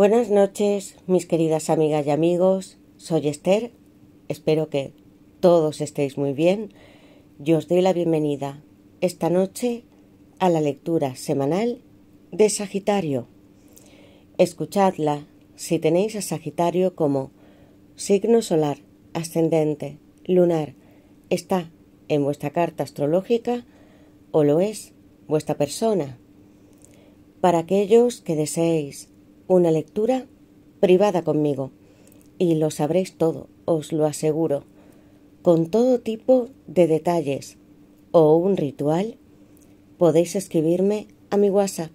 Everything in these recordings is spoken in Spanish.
Buenas noches, mis queridas amigas y amigos. Soy Esther. Espero que todos estéis muy bien. Yo os doy la bienvenida esta noche a la lectura semanal de Sagitario. Escuchadla si tenéis a Sagitario como signo solar, ascendente, lunar, está en vuestra carta astrológica o lo es vuestra persona. Para aquellos que deseéis una lectura privada conmigo y lo sabréis todo, os lo aseguro, con todo tipo de detalles o un ritual, podéis escribirme a mi WhatsApp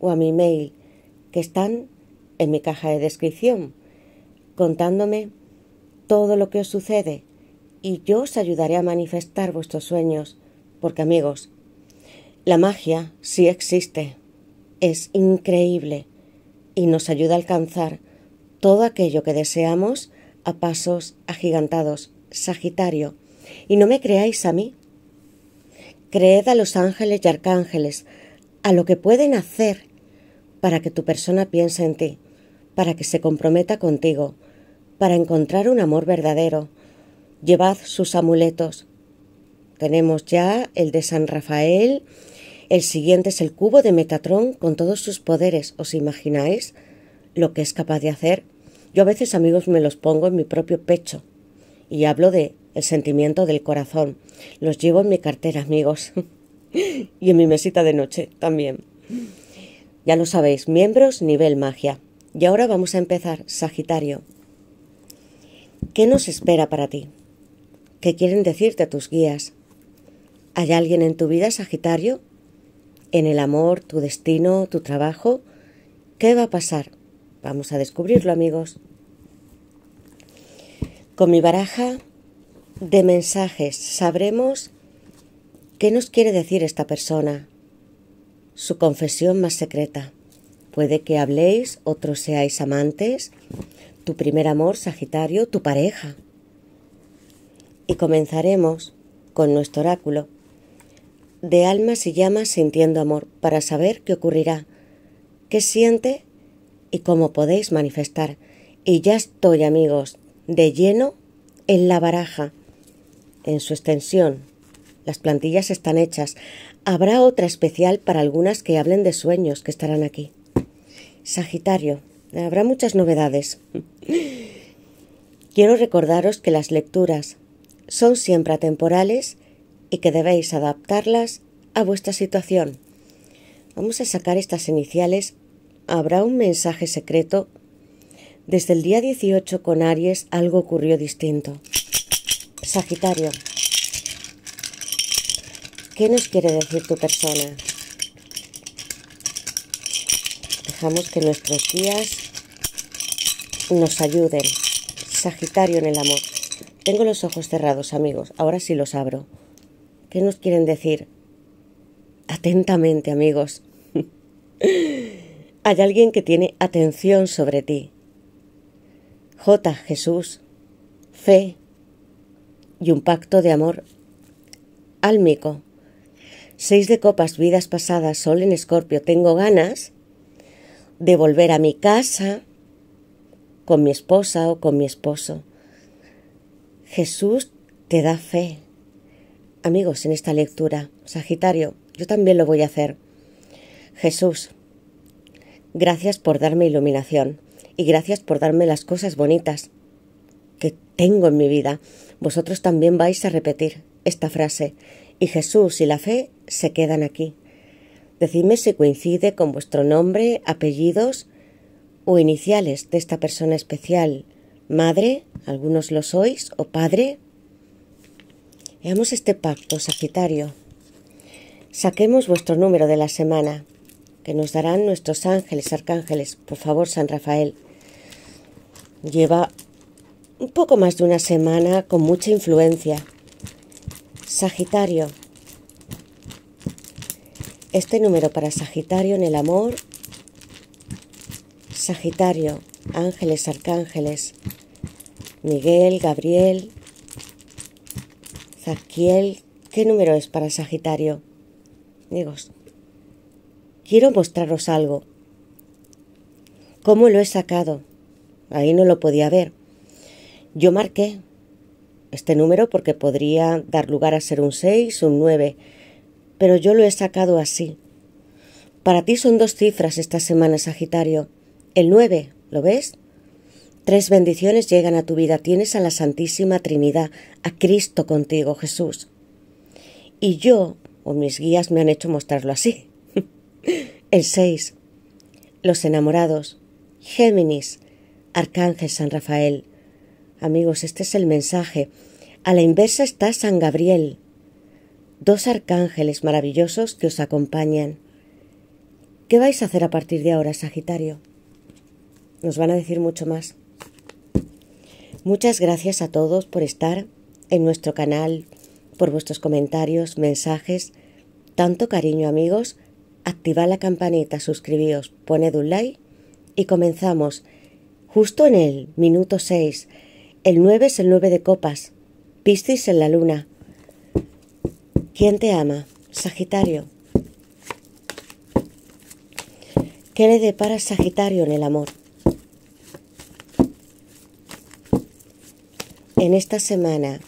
o a mi mail que están en mi caja de descripción, contándome todo lo que os sucede y yo os ayudaré a manifestar vuestros sueños, porque amigos, la magia sí existe, es increíble y nos ayuda a alcanzar todo aquello que deseamos a pasos agigantados. Sagitario. Y no me creáis a mí. Creed a los ángeles y arcángeles, a lo que pueden hacer para que tu persona piense en ti, para que se comprometa contigo, para encontrar un amor verdadero. Llevad sus amuletos. Tenemos ya el de San Rafael, el siguiente es el cubo de Metatrón con todos sus poderes. ¿Os imagináis lo que es capaz de hacer? Yo a veces, amigos, me los pongo en mi propio pecho y hablo de el sentimiento del corazón. Los llevo en mi cartera, amigos. y en mi mesita de noche también. Ya lo sabéis, miembros nivel magia. Y ahora vamos a empezar, Sagitario. ¿Qué nos espera para ti? ¿Qué quieren decirte tus guías? ¿Hay alguien en tu vida, Sagitario, en el amor, tu destino, tu trabajo. ¿Qué va a pasar? Vamos a descubrirlo, amigos. Con mi baraja de mensajes sabremos qué nos quiere decir esta persona, su confesión más secreta. Puede que habléis, otros seáis amantes, tu primer amor, Sagitario, tu pareja. Y comenzaremos con nuestro oráculo de almas y llamas sintiendo amor para saber qué ocurrirá, qué siente y cómo podéis manifestar. Y ya estoy, amigos, de lleno en la baraja, en su extensión. Las plantillas están hechas. Habrá otra especial para algunas que hablen de sueños que estarán aquí. Sagitario, habrá muchas novedades. Quiero recordaros que las lecturas son siempre atemporales y que debéis adaptarlas a vuestra situación. Vamos a sacar estas iniciales. Habrá un mensaje secreto. Desde el día 18 con Aries algo ocurrió distinto. Sagitario. ¿Qué nos quiere decir tu persona? Dejamos que nuestros días nos ayuden. Sagitario en el amor. Tengo los ojos cerrados, amigos. Ahora sí los abro. ¿Qué nos quieren decir? Atentamente, amigos. Hay alguien que tiene atención sobre ti. J. Jesús, fe y un pacto de amor álmico. Seis de copas, vidas pasadas, sol en escorpio. Tengo ganas de volver a mi casa con mi esposa o con mi esposo. Jesús te da fe, amigos en esta lectura. Sagitario, yo también lo voy a hacer. Jesús, gracias por darme iluminación y gracias por darme las cosas bonitas que tengo en mi vida. Vosotros también vais a repetir esta frase y Jesús y la fe se quedan aquí. Decidme si coincide con vuestro nombre, apellidos o iniciales de esta persona especial. Madre, algunos lo sois, o padre, Veamos este pacto, Sagitario. Saquemos vuestro número de la semana, que nos darán nuestros ángeles, arcángeles. Por favor, San Rafael. Lleva un poco más de una semana con mucha influencia. Sagitario. Este número para Sagitario en el amor. Sagitario, ángeles, arcángeles. Miguel, Gabriel, ¿qué número es para Sagitario? Amigos, quiero mostraros algo. ¿Cómo lo he sacado? Ahí no lo podía ver. Yo marqué este número porque podría dar lugar a ser un 6, un 9, pero yo lo he sacado así. Para ti son dos cifras esta semana, Sagitario. El 9, ¿lo ves? Tres bendiciones llegan a tu vida. Tienes a la Santísima Trinidad, a Cristo contigo, Jesús. Y yo, o mis guías me han hecho mostrarlo así. El 6. Los enamorados. Géminis. Arcángel San Rafael. Amigos, este es el mensaje. A la inversa está San Gabriel. Dos arcángeles maravillosos que os acompañan. ¿Qué vais a hacer a partir de ahora, Sagitario? Nos van a decir mucho más. Muchas gracias a todos por estar en nuestro canal, por vuestros comentarios, mensajes. Tanto cariño amigos. Activad la campanita, suscribíos, poned un like y comenzamos. Justo en el minuto 6. El 9 es el 9 de copas. Piscis en la luna. ¿Quién te ama? Sagitario. ¿Qué le depara Sagitario en el amor? En esta semana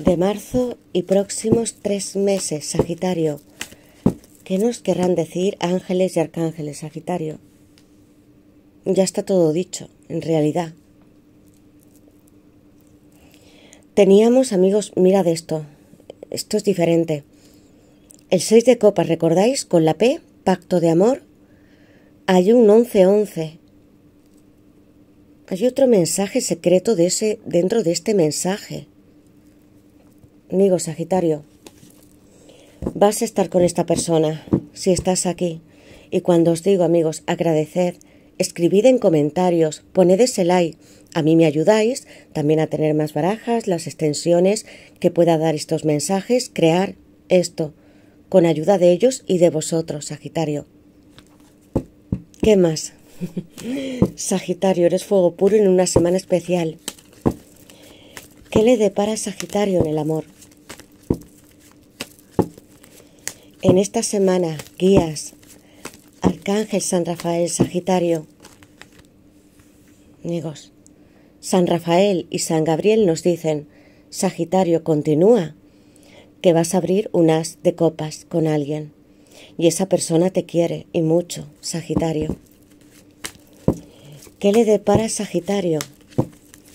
de marzo y próximos tres meses, Sagitario. ¿Qué nos querrán decir ángeles y arcángeles, Sagitario? Ya está todo dicho, en realidad. Teníamos, amigos, mirad esto. Esto es diferente. El 6 de copas, ¿recordáis? Con la P, pacto de amor, hay un 1111. Hay otro mensaje secreto de ese, dentro de este mensaje. Amigo Sagitario, vas a estar con esta persona si estás aquí. Y cuando os digo, amigos, agradeced, escribid en comentarios, poned ese like. A mí me ayudáis también a tener más barajas, las extensiones que pueda dar estos mensajes, crear esto, con ayuda de ellos y de vosotros, Sagitario. ¿Qué más? Sagitario, eres fuego puro en una semana especial. ¿Qué le depara Sagitario en el amor? En esta semana, guías, Arcángel San Rafael, Sagitario. Amigos, San Rafael y San Gabriel nos dicen, Sagitario, continúa, que vas a abrir unas de copas con alguien y esa persona te quiere y mucho, Sagitario. ¿Qué le depara Sagitario?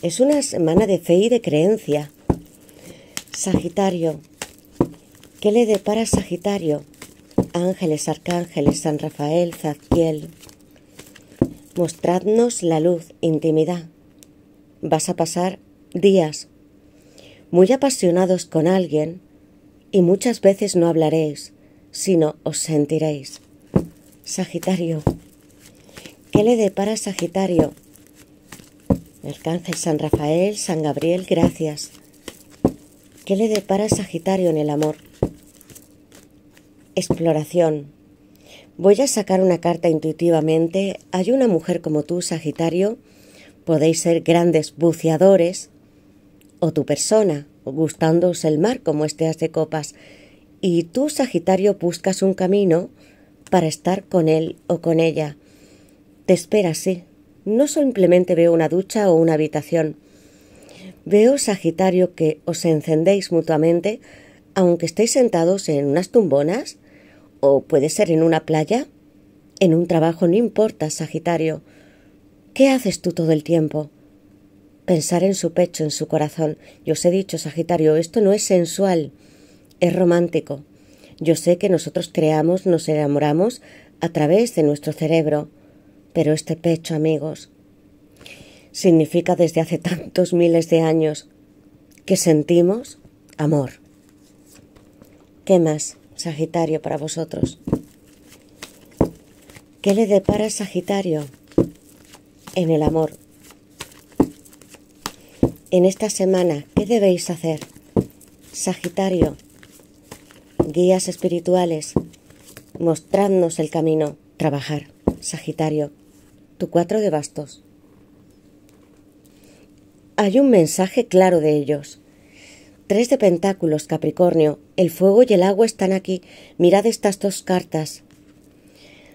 Es una semana de fe y de creencia. Sagitario. ¿Qué le depara Sagitario? Ángeles, arcángeles, San Rafael, Zadkiel. Mostradnos la luz, intimidad. Vas a pasar días muy apasionados con alguien y muchas veces no hablaréis, sino os sentiréis. Sagitario. ¿Qué le depara Sagitario? Arcángel San Rafael, San Gabriel, gracias. ¿Qué le depara Sagitario en el amor? Exploración. Voy a sacar una carta intuitivamente. Hay una mujer como tú, Sagitario. Podéis ser grandes buceadores. O tu persona, gustándoos el mar como este as de copas y tú, Sagitario, buscas un camino para estar con él o con ella. Te espera, sí. No simplemente veo una ducha o una habitación. Veo, Sagitario, que os encendéis mutuamente, aunque estéis sentados en unas tumbonas, o puede ser en una playa, en un trabajo, no importa, Sagitario. ¿Qué haces tú todo el tiempo? Pensar en su pecho, en su corazón. Yo os he dicho, Sagitario, esto no es sensual, es romántico. Yo sé que nosotros creamos, nos enamoramos a través de nuestro cerebro, pero este pecho, amigos, significa desde hace tantos miles de años que sentimos amor. ¿Qué más, Sagitario, para vosotros? ¿Qué le depara Sagitario en el amor? En esta semana, ¿qué debéis hacer? Sagitario, guías espirituales, mostradnos el camino, trabajar. Sagitario, tu cuatro de bastos. Hay un mensaje claro de ellos. Tres de pentáculos, Capricornio. El fuego y el agua están aquí. Mirad estas dos cartas.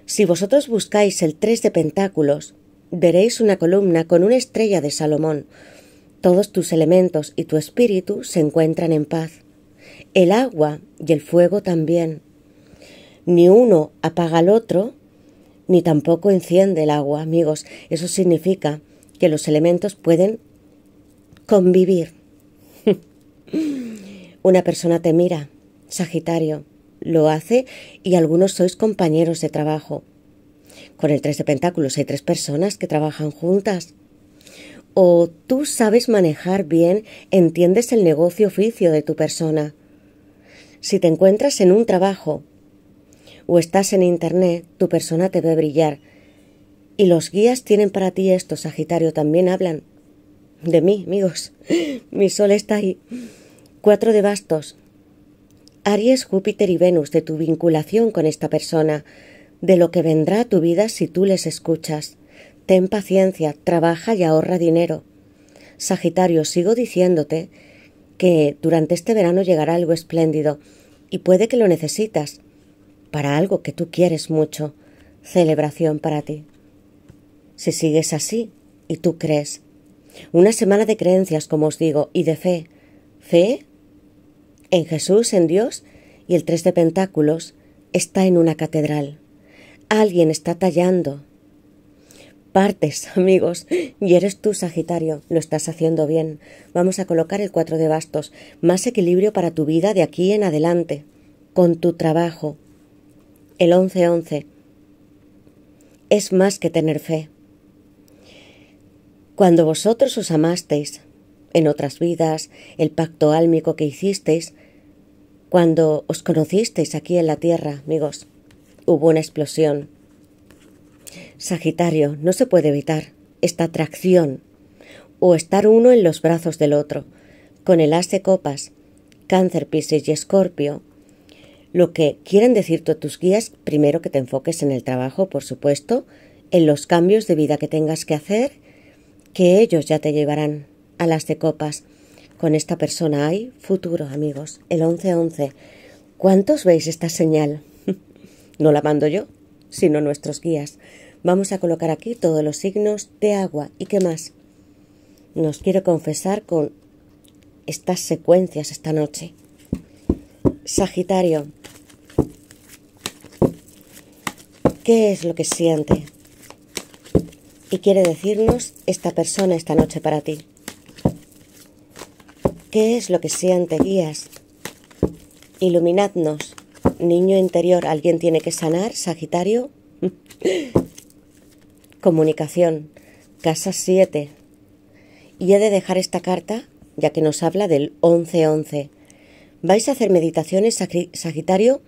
Si vosotros buscáis el tres de pentáculos, veréis una columna con una estrella de Salomón. Todos tus elementos y tu espíritu se encuentran en paz. El agua y el fuego también. Ni uno apaga al otro, ni tampoco enciende el agua, amigos. Eso significa que los elementos pueden convivir. Una persona te mira, Sagitario, lo hace y algunos sois compañeros de trabajo. Con el tres de pentáculos hay tres personas que trabajan juntas. O tú sabes manejar bien, entiendes el negocio oficio de tu persona. Si te encuentras en un trabajo o estás en Internet, tu persona te ve brillar. Y los guías tienen para ti esto, Sagitario, también hablan de mí, amigos. Mi sol está ahí. Cuatro de bastos. Aries, Júpiter y Venus, de tu vinculación con esta persona, de lo que vendrá a tu vida si tú les escuchas. Ten paciencia, trabaja y ahorra dinero. Sagitario, sigo diciéndote que durante este verano llegará algo espléndido y puede que lo necesitas para algo que tú quieres mucho, celebración para ti. Si sigues así y tú crees, una semana de creencias, como os digo, y de fe. Fe en Jesús, en Dios, y el tres de pentáculos está en una catedral. Alguien está tallando. Partes, amigos, y eres tú, Sagitario, lo estás haciendo bien. Vamos a colocar el cuatro de bastos, más equilibrio para tu vida de aquí en adelante, con tu trabajo. El once once. Es más que tener fe. Cuando vosotros os amasteis en otras vidas, el pacto álmico que hicisteis, cuando os conocisteis aquí en la tierra, amigos, hubo una explosión. Sagitario, no se puede evitar esta atracción o estar uno en los brazos del otro. Con el as de copas, cáncer, piscis y escorpio, lo que quieren decirte tus guías, primero que te enfoques en el trabajo, por supuesto, en los cambios de vida que tengas que hacer que ellos ya te llevarán a las de copas. Con esta persona hay futuro, amigos. El 11-11. ¿Cuántos veis esta señal? no la mando yo, sino nuestros guías. Vamos a colocar aquí todos los signos de agua. ¿Y qué más? Nos quiero confesar con estas secuencias esta noche. Sagitario. ¿Qué es lo que siente? y quiere decirnos esta persona esta noche para ti. ¿Qué es lo que siente, guías? Iluminadnos. Niño interior, ¿alguien tiene que sanar? Sagitario. Comunicación. Casa 7. Y he de dejar esta carta, ya que nos habla del 11-11. Vais a hacer meditaciones, Sagitario,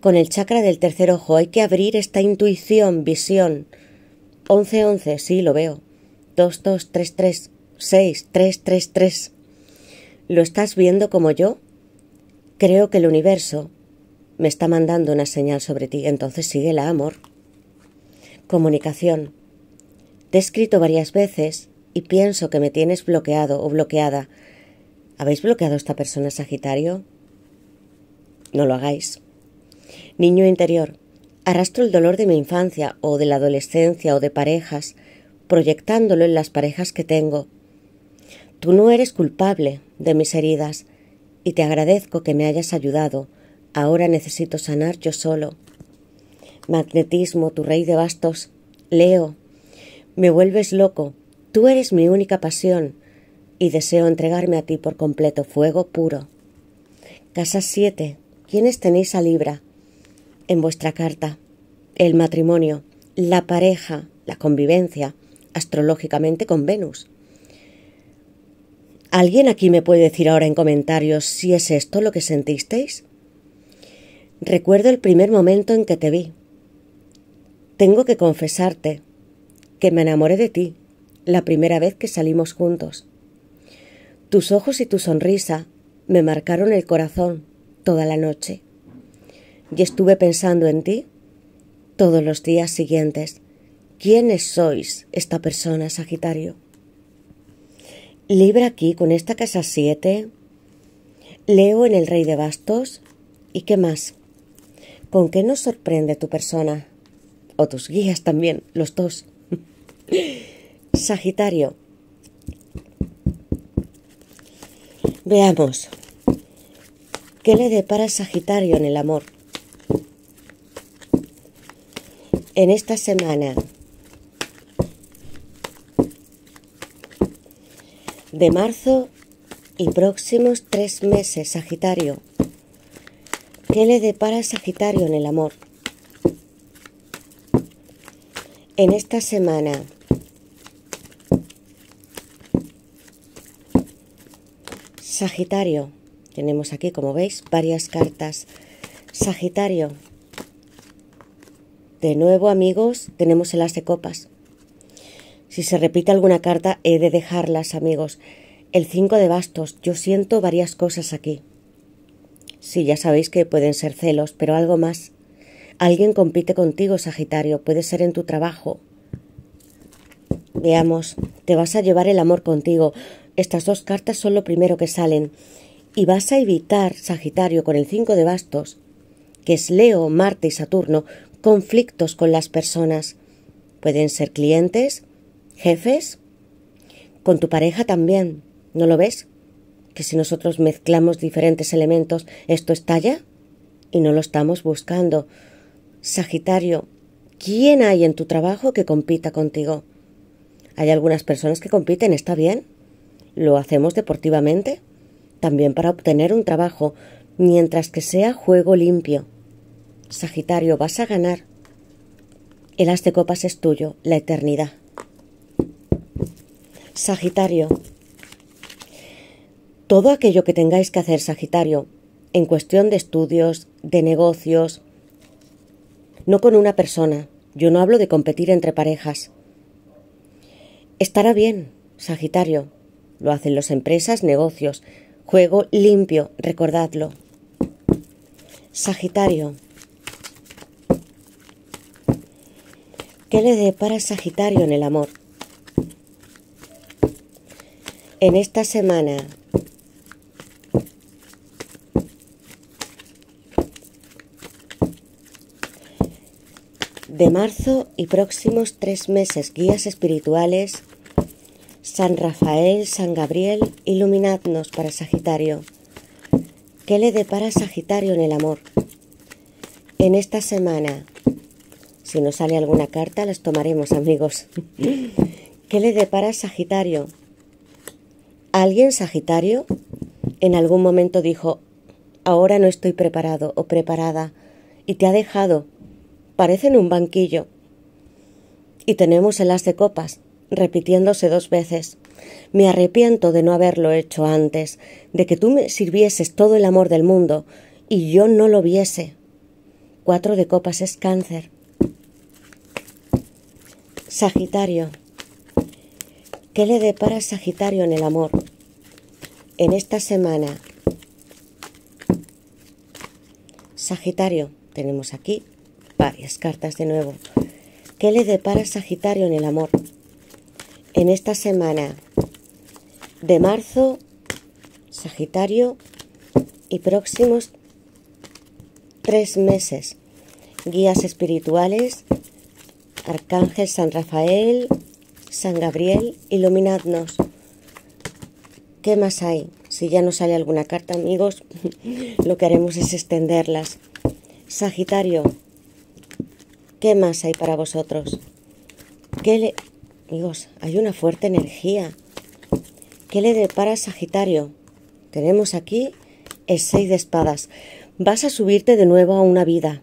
con el chakra del tercer ojo. Hay que abrir esta intuición, visión, 11, 11, sí, lo veo. 2, 2, 3, 3, 6, 3, 3, 3. ¿Lo estás viendo como yo? Creo que el universo me está mandando una señal sobre ti, entonces síguela, amor. Comunicación. Te he escrito varias veces y pienso que me tienes bloqueado o bloqueada. ¿Habéis bloqueado a esta persona, Sagitario? No lo hagáis. Niño interior. Arrastro el dolor de mi infancia o de la adolescencia o de parejas, proyectándolo en las parejas que tengo. Tú no eres culpable de mis heridas y te agradezco que me hayas ayudado. Ahora necesito sanar yo solo. Magnetismo, tu rey de bastos. Leo, me vuelves loco. Tú eres mi única pasión y deseo entregarme a ti por completo fuego puro. Casa 7. ¿Quiénes tenéis a Libra? en vuestra carta. El matrimonio, la pareja, la convivencia, astrológicamente con Venus. ¿Alguien aquí me puede decir ahora en comentarios si es esto lo que sentisteis? Recuerdo el primer momento en que te vi. Tengo que confesarte que me enamoré de ti la primera vez que salimos juntos. Tus ojos y tu sonrisa me marcaron el corazón toda la noche y estuve pensando en ti todos los días siguientes. ¿Quiénes sois esta persona, Sagitario? Libra aquí con esta casa 7. Leo en el Rey de Bastos. ¿Y qué más? ¿Con qué nos sorprende tu persona? O tus guías también, los dos. Sagitario. Veamos. ¿Qué le depara Sagitario en el amor? En esta semana de marzo y próximos tres meses, Sagitario. ¿Qué le depara Sagitario en el amor? En esta semana Sagitario, tenemos aquí, como veis, varias cartas. Sagitario, de nuevo amigos, tenemos el as de copas. Si se repite alguna carta, he de dejarlas, amigos. El 5 de bastos, yo siento varias cosas aquí. Sí, ya sabéis que pueden ser celos, pero algo más. Alguien compite contigo, Sagitario, puede ser en tu trabajo. Veamos, te vas a llevar el amor contigo. Estas dos cartas son lo primero que salen. Y vas a evitar, Sagitario, con el 5 de bastos, que es Leo, Marte y Saturno, conflictos con las personas. Pueden ser clientes, jefes, con tu pareja también. ¿No lo ves? Que si nosotros mezclamos diferentes elementos, esto estalla y no lo estamos buscando. Sagitario, ¿quién hay en tu trabajo que compita contigo? Hay algunas personas que compiten, está bien. Lo hacemos deportivamente, también para obtener un trabajo, mientras que sea juego limpio. Sagitario, vas a ganar. El as de copas es tuyo, la eternidad. Sagitario, todo aquello que tengáis que hacer, Sagitario, en cuestión de estudios, de negocios, no con una persona, yo no hablo de competir entre parejas. Estará bien, Sagitario, lo hacen las empresas, negocios, juego limpio, recordadlo. Sagitario, ¿qué le depara Sagitario en el amor? En esta semana de marzo y próximos tres meses guías espirituales San Rafael, San Gabriel, iluminadnos para Sagitario. ¿Qué le depara Sagitario en el amor? En esta semana, si nos sale alguna carta, las tomaremos, amigos. ¿Qué le depara Sagitario? ¿Alguien Sagitario en algún momento dijo, ahora no estoy preparado o preparada y te ha dejado parecen un banquillo. Y tenemos el as de copas, repitiéndose dos veces. Me arrepiento de no haberlo hecho antes, de que tú me sirvieses todo el amor del mundo y yo no lo viese. Cuatro de copas es cáncer. Sagitario. ¿Qué le depara Sagitario en el amor? En esta semana. Sagitario, tenemos aquí varias cartas de nuevo. ¿Qué le depara Sagitario en el amor? En esta semana de marzo, Sagitario y próximos tres meses. Guías espirituales, Arcángel San Rafael, San Gabriel, iluminadnos. ¿Qué más hay? Si ya no sale alguna carta, amigos, lo que haremos es extenderlas. Sagitario, ¿Qué más hay para vosotros? ¿Qué le... Amigos, hay una fuerte energía. ¿Qué le depara Sagitario? Tenemos aquí el seis de espadas. Vas a subirte de nuevo a una vida.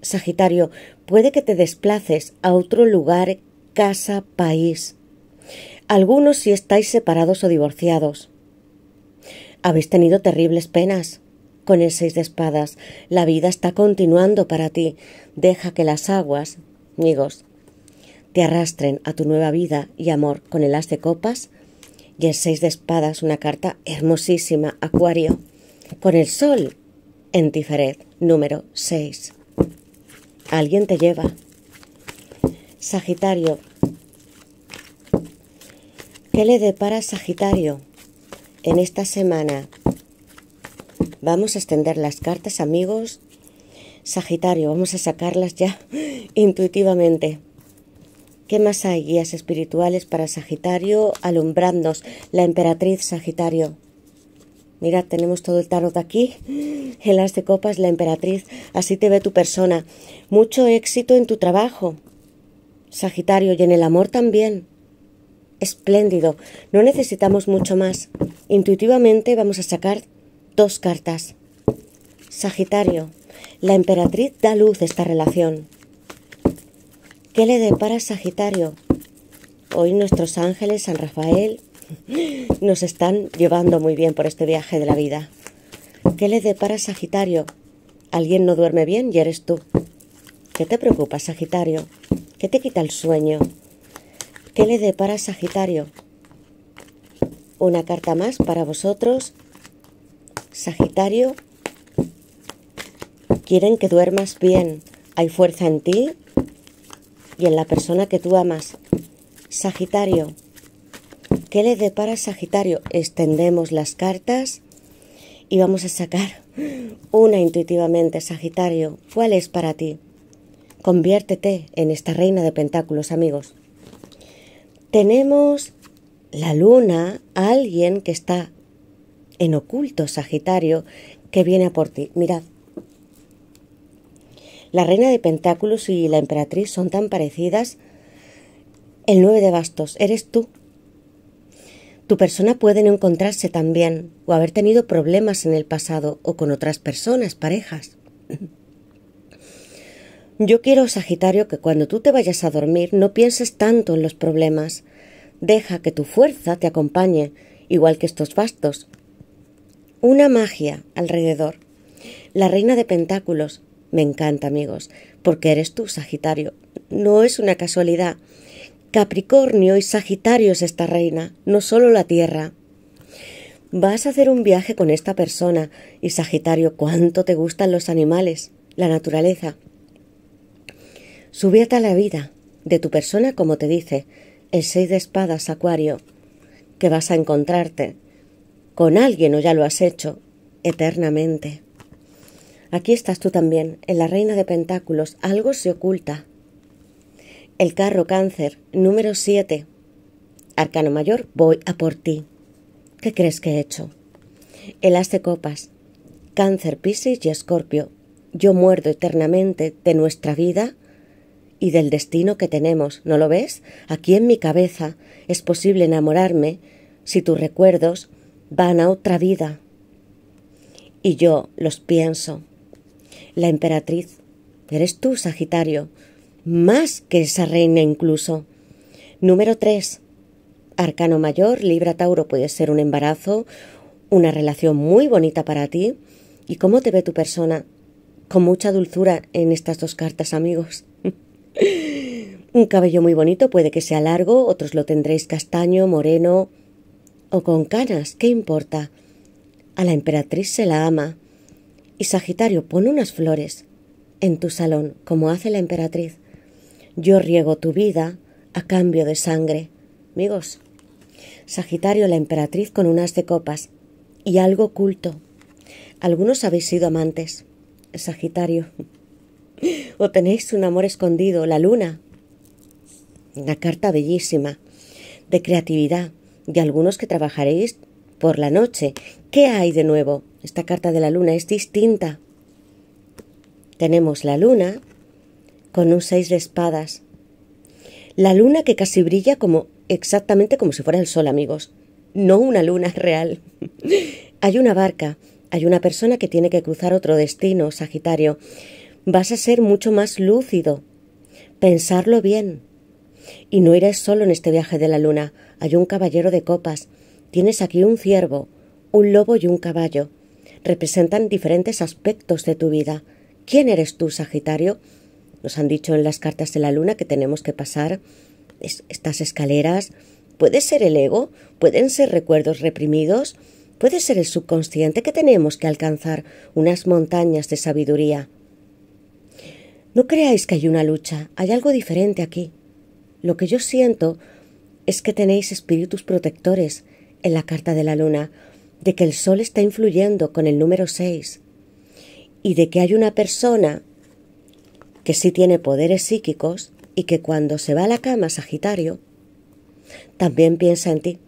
Sagitario, puede que te desplaces a otro lugar, casa, país. Algunos si estáis separados o divorciados. Habéis tenido terribles penas con el seis de espadas. La vida está continuando para ti. Deja que las aguas, amigos, te arrastren a tu nueva vida y amor con el as de copas y el seis de espadas, una carta hermosísima, Acuario, con el sol en Tiferet, número 6. Alguien te lleva. Sagitario. ¿Qué le depara Sagitario en esta semana Vamos a extender las cartas, amigos. Sagitario, vamos a sacarlas ya intuitivamente. ¿Qué más hay? Guías espirituales para Sagitario, alumbrándonos. La emperatriz Sagitario. Mirad, tenemos todo el tarot aquí. El as de copas, la emperatriz. Así te ve tu persona. Mucho éxito en tu trabajo. Sagitario, y en el amor también. Espléndido. No necesitamos mucho más. Intuitivamente vamos a sacar dos cartas. Sagitario, la emperatriz da luz esta relación. ¿Qué le depara Sagitario? Hoy nuestros ángeles, San Rafael, nos están llevando muy bien por este viaje de la vida. ¿Qué le depara Sagitario? Alguien no duerme bien y eres tú. ¿Qué te preocupa, Sagitario? ¿Qué te quita el sueño? ¿Qué le depara Sagitario? Una carta más para vosotros Sagitario, quieren que duermas bien. Hay fuerza en ti y en la persona que tú amas. Sagitario, ¿qué le depara Sagitario? Extendemos las cartas y vamos a sacar una intuitivamente. Sagitario, ¿cuál es para ti? Conviértete en esta reina de pentáculos, amigos. Tenemos la luna, alguien que está en oculto Sagitario que viene a por ti. Mirad, la reina de Pentáculos y la emperatriz son tan parecidas. El nueve de bastos, eres tú. Tu persona puede no encontrarse tan bien o haber tenido problemas en el pasado o con otras personas, parejas. Yo quiero, Sagitario, que cuando tú te vayas a dormir no pienses tanto en los problemas. Deja que tu fuerza te acompañe, igual que estos bastos, una magia alrededor. La reina de pentáculos. Me encanta, amigos, porque eres tú, Sagitario. No es una casualidad. Capricornio y Sagitario es esta reina, no solo la Tierra. Vas a hacer un viaje con esta persona y Sagitario, cuánto te gustan los animales, la naturaleza. Súbete a la vida de tu persona, como te dice el seis de espadas, Acuario, que vas a encontrarte con alguien o ya lo has hecho eternamente. Aquí estás tú también, en la reina de pentáculos, algo se oculta. El carro cáncer, número 7. Arcano mayor, voy a por ti. ¿Qué crees que he hecho? El as de copas, cáncer, piscis y escorpio. Yo muerdo eternamente de nuestra vida y del destino que tenemos, ¿no lo ves? Aquí en mi cabeza es posible enamorarme si tus recuerdos van a otra vida. Y yo los pienso. La emperatriz, eres tú, Sagitario, más que esa reina incluso. Número 3. Arcano mayor, Libra Tauro puede ser un embarazo, una relación muy bonita para ti. ¿Y cómo te ve tu persona? Con mucha dulzura en estas dos cartas, amigos. un cabello muy bonito puede que sea largo, otros lo tendréis castaño, moreno, o con canas, ¿qué importa? A la emperatriz se la ama. Y Sagitario pone unas flores en tu salón, como hace la emperatriz. Yo riego tu vida a cambio de sangre. Amigos, Sagitario, la emperatriz con unas de copas y algo oculto. Algunos habéis sido amantes. Sagitario. O tenéis un amor escondido, la luna. Una carta bellísima, de creatividad, de algunos que trabajaréis por la noche. ¿Qué hay de nuevo? Esta carta de la luna es distinta. Tenemos la luna con un seis de espadas. La luna que casi brilla como exactamente como si fuera el sol, amigos. No una luna real. hay una barca, hay una persona que tiene que cruzar otro destino, Sagitario. Vas a ser mucho más lúcido. Pensarlo bien. Y no irás solo en este viaje de la luna. Hay un caballero de copas. Tienes aquí un ciervo, un lobo y un caballo. Representan diferentes aspectos de tu vida. ¿Quién eres tú, Sagitario? Nos han dicho en las cartas de la luna que tenemos que pasar estas escaleras. ¿Puede ser el ego? ¿Pueden ser recuerdos reprimidos? ¿Puede ser el subconsciente que tenemos que alcanzar unas montañas de sabiduría? No creáis que hay una lucha, hay algo diferente aquí. Lo que yo siento es que tenéis espíritus protectores en la carta de la luna. de que el Sol está influyendo con el número 6 y de que hay una persona que sí tiene poderes psíquicos y que cuando se va a la cama Sagitario, también piensa en ti.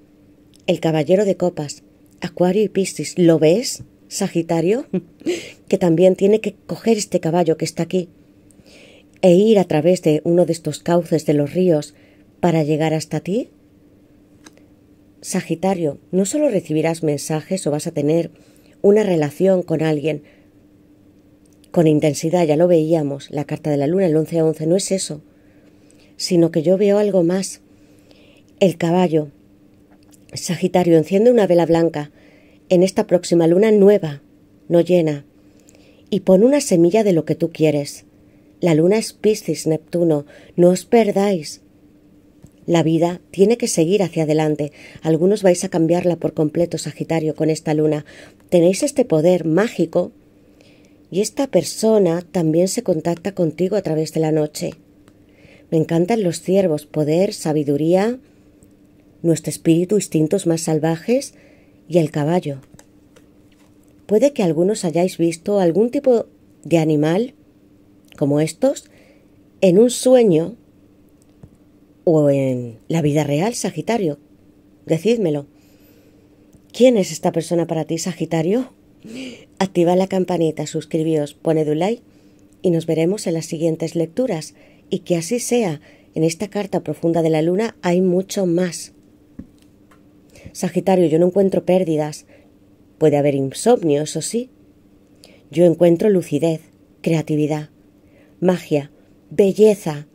El caballero de copas, Acuario y Piscis, ¿lo ves, Sagitario? que también tiene que coger este caballo que está aquí e ir a través de uno de estos cauces de los ríos para llegar hasta ti? Sagitario, no solo recibirás mensajes o vas a tener una relación con alguien con intensidad, ya lo veíamos, la carta de la luna, el 11 a 11, no es eso, sino que yo veo algo más. El caballo, Sagitario, enciende una vela blanca en esta próxima luna nueva, no llena, y pon una semilla de lo que tú quieres. La luna es Piscis, Neptuno, no os perdáis. La vida tiene que seguir hacia adelante. Algunos vais a cambiarla por completo, Sagitario, con esta luna. Tenéis este poder mágico y esta persona también se contacta contigo a través de la noche. Me encantan los ciervos, poder, sabiduría, nuestro espíritu, instintos más salvajes y el caballo. Puede que algunos hayáis visto algún tipo de animal como estos en un sueño o en la vida real, Sagitario. Decídmelo. ¿Quién es esta persona para ti, Sagitario? Activa la campanita, suscribíos, poned un like y nos veremos en las siguientes lecturas. Y que así sea. En esta carta profunda de la luna hay mucho más. Sagitario, yo no encuentro pérdidas. Puede haber insomnio, eso sí. Yo encuentro lucidez, creatividad, magia, belleza,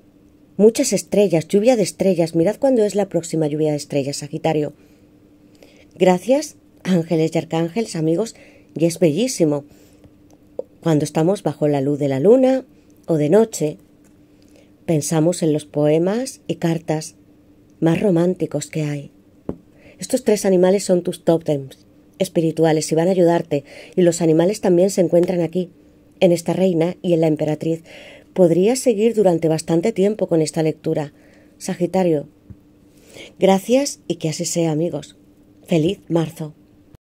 muchas estrellas, lluvia de estrellas. Mirad cuándo es la próxima lluvia de estrellas, Sagitario. Gracias, ángeles y arcángeles, amigos, y es bellísimo cuando estamos bajo la luz de la luna o de noche. Pensamos en los poemas y cartas más románticos que hay. Estos tres animales son tus tótems espirituales y van a ayudarte, y los animales también se encuentran aquí, en esta reina y en la emperatriz. Podrías seguir durante bastante tiempo con esta lectura. Sagitario. Gracias y que así sea, amigos. Feliz marzo.